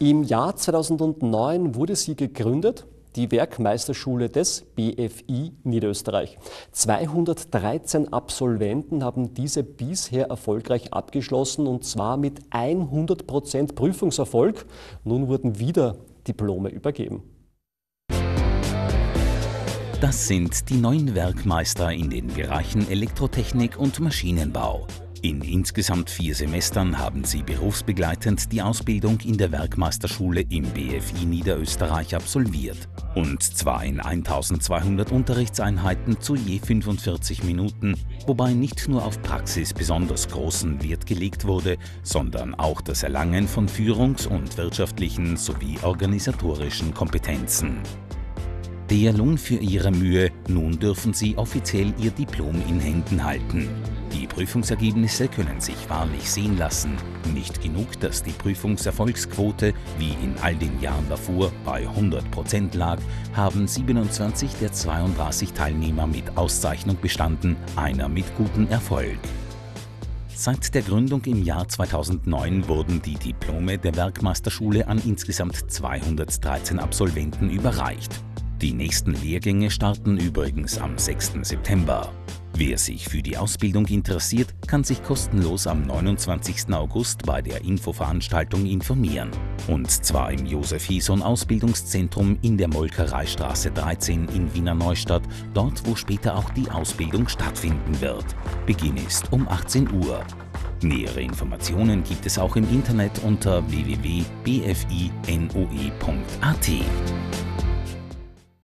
Im Jahr 2009 wurde sie gegründet, die Werkmeisterschule des BFI Niederösterreich. 213 Absolventen haben diese bisher erfolgreich abgeschlossen und zwar mit 100 Prozent Prüfungserfolg. Nun wurden wieder Diplome übergeben. Das sind die neuen Werkmeister in den Bereichen Elektrotechnik und Maschinenbau. In insgesamt vier Semestern haben sie berufsbegleitend die Ausbildung in der Werkmeisterschule im BFI Niederösterreich absolviert. Und zwar in 1200 Unterrichtseinheiten zu je 45 Minuten, wobei nicht nur auf Praxis besonders großen Wert gelegt wurde, sondern auch das Erlangen von Führungs- und wirtschaftlichen sowie organisatorischen Kompetenzen. Der Lohn für ihre Mühe, nun dürfen sie offiziell ihr Diplom in Händen halten. Die Prüfungsergebnisse können sich wahrlich sehen lassen. Nicht genug, dass die Prüfungserfolgsquote wie in all den Jahren davor bei 100 Prozent lag, haben 27 der 32 Teilnehmer mit Auszeichnung bestanden, einer mit gutem Erfolg. Seit der Gründung im Jahr 2009 wurden die Diplome der Werkmeisterschule an insgesamt 213 Absolventen überreicht. Die nächsten Lehrgänge starten übrigens am 6. September. Wer sich für die Ausbildung interessiert, kann sich kostenlos am 29. August bei der Infoveranstaltung informieren. Und zwar im Josef Hieson Ausbildungszentrum in der Molkereistraße 13 in Wiener Neustadt, dort wo später auch die Ausbildung stattfinden wird. Beginn ist um 18 Uhr. Nähere Informationen gibt es auch im Internet unter www.bfinoe.at.